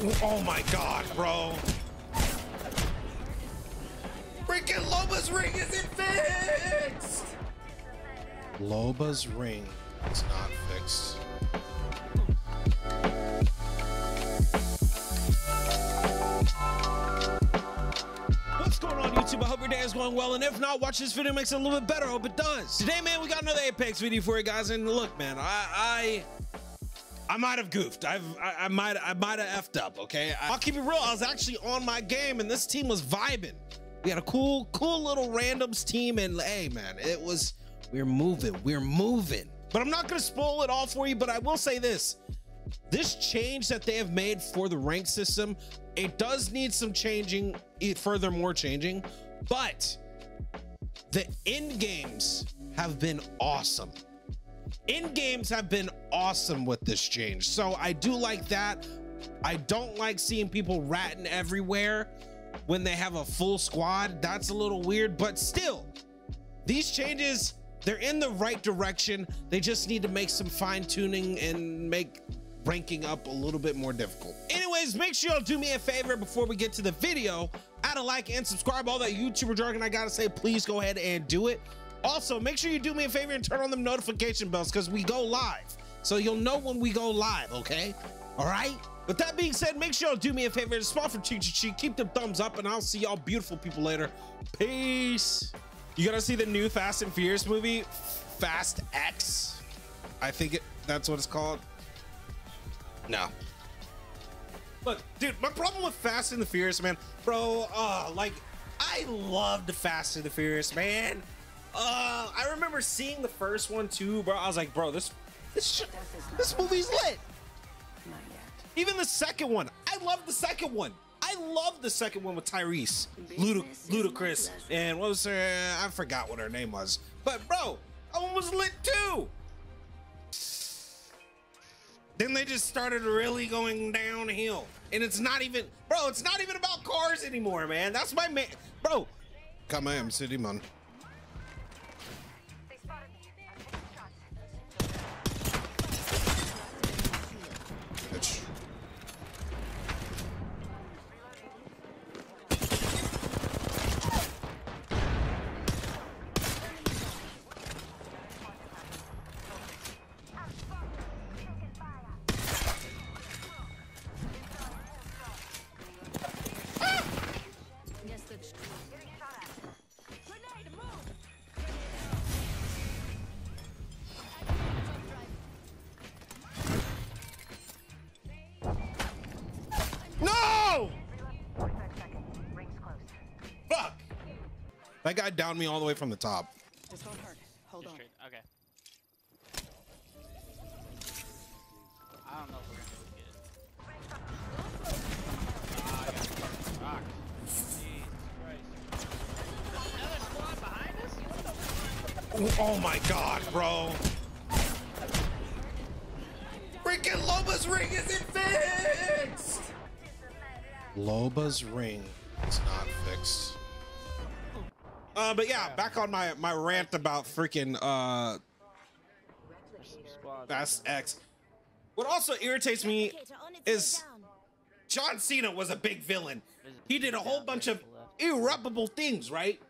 Oh my god, bro. Freaking Loba's ring isn't fixed! Loba's ring is not fixed. What's going on YouTube? I hope your day is going well, and if not, watch this video makes it a little bit better. I hope it does. Today, man, we got another Apex video for you guys, and look, man, I, I, I might have goofed. I've, I, I might, I might have effed up. Okay, I, will keep it real. I was actually on my game, and this team was vibing. We had a cool, cool little randoms team, and hey, man, it was. We're moving. We're moving. But I'm not gonna spoil it all for you. But I will say this: this change that they have made for the rank system, it does need some changing, furthermore changing, but the end games have been awesome. End games have been awesome with this change. So I do like that. I don't like seeing people ratting everywhere when they have a full squad. That's a little weird, but still, these changes, they're in the right direction. They just need to make some fine tuning and make ranking up a little bit more difficult. Anyways, make sure y'all do me a favor before we get to the video. Add a like and subscribe. All that YouTuber jargon I gotta say, please go ahead and do it. Also, make sure you do me a favor and turn on them notification bells because we go live. So you'll know when we go live, okay? All right? With that being said, make sure y'all do me a favor. It's small from Cheat Cheat. Keep them thumbs up, and I'll see y'all beautiful people later. Peace. You gotta see the new Fast and Furious movie, Fast X. I think it, that's what it's called. No. Look, dude, my problem with Fast and the Furious, man, bro, uh, like, I loved Fast and the Furious, man. Uh, I remember seeing the first one too, bro. I was like, bro, this, this, this movie's lit. Even the second one, I love the second one. I love the second one with Tyrese, Ludic Ludacris, and what was her? I forgot what her name was. But bro, that one was lit too. Then they just started really going downhill, and it's not even, bro. It's not even about cars anymore, man. That's my man, bro. Come on, City man. That guy downed me all the way from the top. This won't hurt. Hold on. Straight. Okay. I don't know if we're gonna be get it. Ah, I got fucking rocked. Jesus Christ. There's another squad behind us? What? Oh my god, bro. Freaking Loba's ring isn't fixed! Loba's ring is not fixed. Uh, but yeah, back on my, my rant about freaking uh, There's some squads. Fast X. What also irritates me is John Cena was a big villain. He did a whole bunch of irreparable things, right?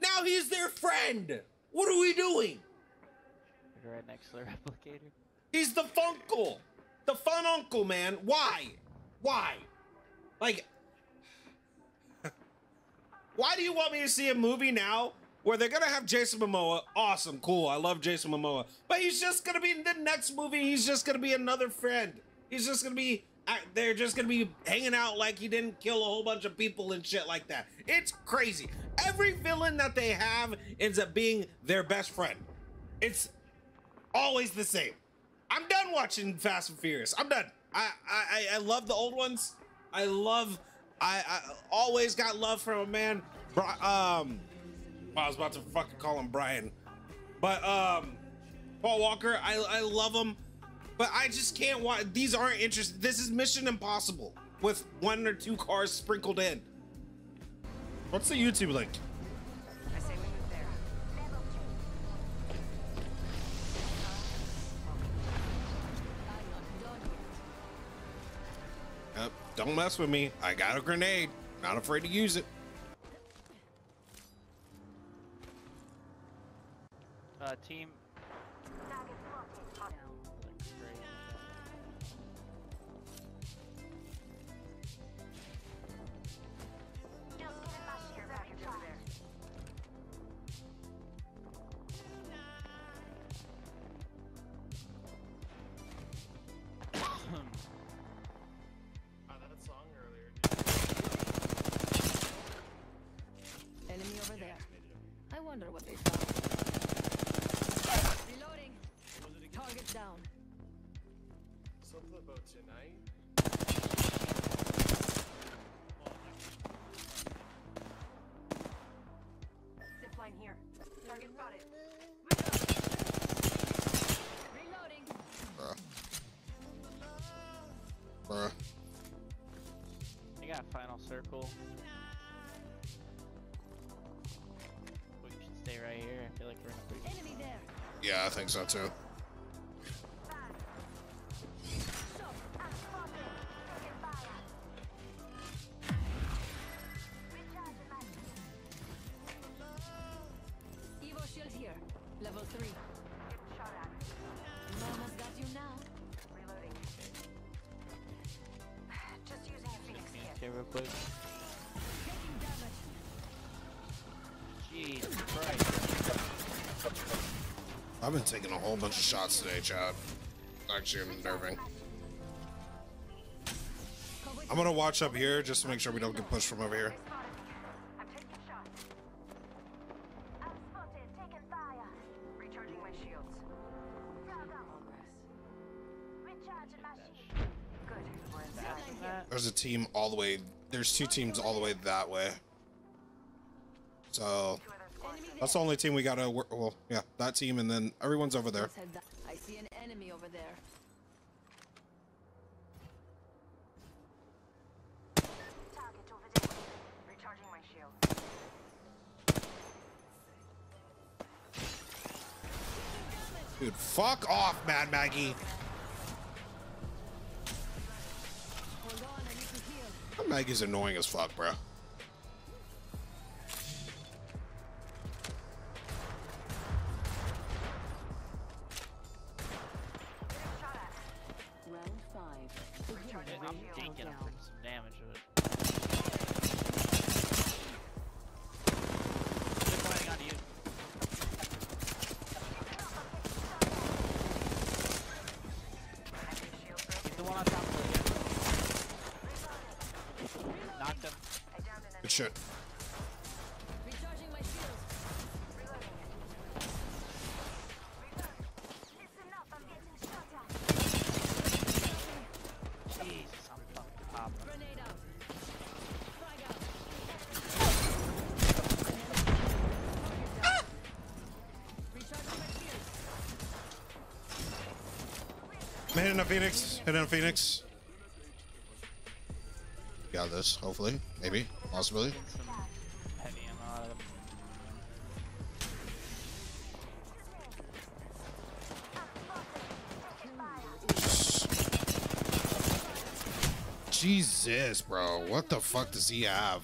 Now he's their friend. What are we doing? Like right next to the replicator. He's the funkle. The fun uncle, man. Why? Why? Like, why do you want me to see a movie now where they're gonna have Jason Momoa? Awesome, cool. I love Jason Momoa. But he's just gonna be in the next movie. He's just gonna be another friend. He's just gonna be, uh, they're just gonna be hanging out like he didn't kill a whole bunch of people and shit like that. It's crazy. Every villain that they have ends up being their best friend. It's always the same. I'm done watching Fast and Furious. I'm done. I I, I love the old ones. I love. I, I always got love from a man. Um, I was about to fucking call him Brian, but um, Paul Walker. I I love him, but I just can't watch. These aren't interesting. This is Mission Impossible with one or two cars sprinkled in. What's the YouTube link? Don't mess with me. I got a grenade. Not afraid to use it. Uh, team. Great. Wonder what they found. Reloading. Target down. Something about tonight. Zipline here. Target spotted. Reloading. Bruh. Bruh. I got final circle. Stay right here. I feel like we're in a pretty Enemy there. Yeah, I think so too. Evo shield here. Level three. Mama's got you now. Reloading. Just using a phoenix kit. Okay, real quick. I've been taking a whole bunch of shots today, Chad. Actually. I'm nerving. I'm gonna watch up here just to make sure we don't get pushed from over here. There's a team all the way. There's two teams all the way that way. So that's the only team we gotta. Work, well, yeah, that team, and then everyone's over there. Let's head that. I see an enemy over there. Target over there. Recharging my shield. Dude, fuck off, Mad Maggie. Hold on, I need to heal. Mad Maggie's annoying as fuck, bro. On top of the Knocked him. Good shit. I'm a Phoenix. Hitting a Phoenix. Got this, hopefully. Maybe. Possibly. Jesus, bro. What the fuck does he have?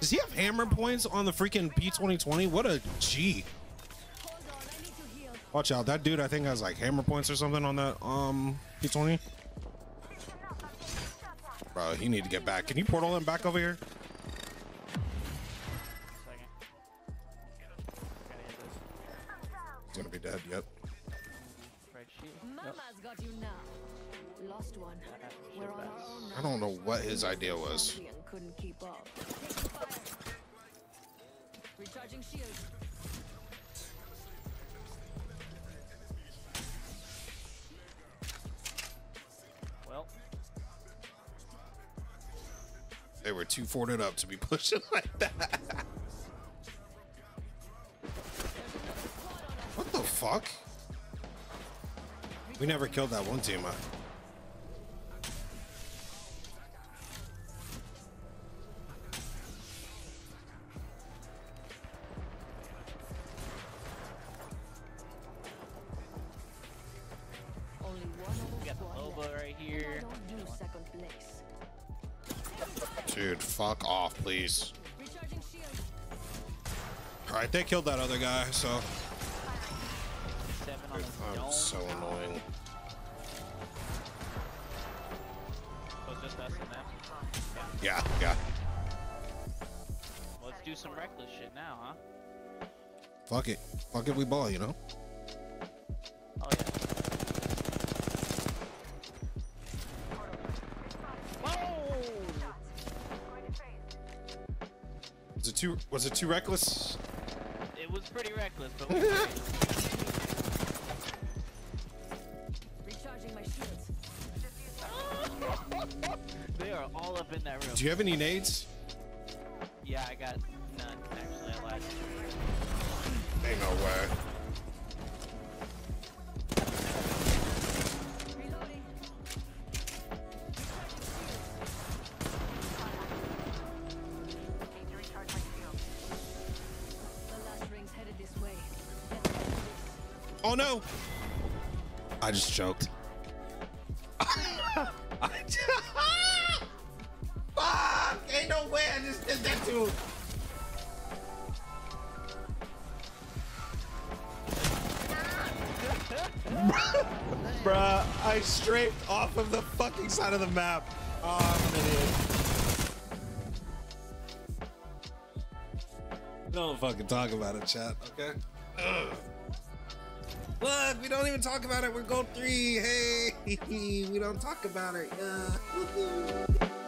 Does he have hammer points on the freaking P2020? What a G. Watch out. That dude, I think, has like hammer points or something on that um P20. Bro, he need to get back. Can you portal him back over here? Second. Gotta hit this. He's gonna be dead. Yep. Mama's got you now. Lost one. We're on our own now. I don't know what his idea was. Champion couldn't keep up. Taking fire. Recharging shields. Too forted up to be pushing like that. What the fuck? We never killed that one team. Huh? Dude, fuck off, please. All right, they killed that other guy, so Seven I'm so annoying. So it's just us and them. Yeah, yeah. Let's do some reckless shit now, huh? Fuck it. Fuck it, we ball, you know? Oh yeah. Too was it too reckless? It was pretty reckless, but recharging my shields. they are all up in that room. Do you have any nades? Yeah, I got none. Actually, I lied. Ain't no way. Oh no! I just choked. I just... Fuck! Ain't no way I just did that to him. Bruh, I strafed off of the fucking side of the map. Oh, I'm an idiot. Don't fucking talk about it, chat, okay? Ugh. Look, we don't even talk about it. We're gold three. Hey, we don't talk about it. Uh,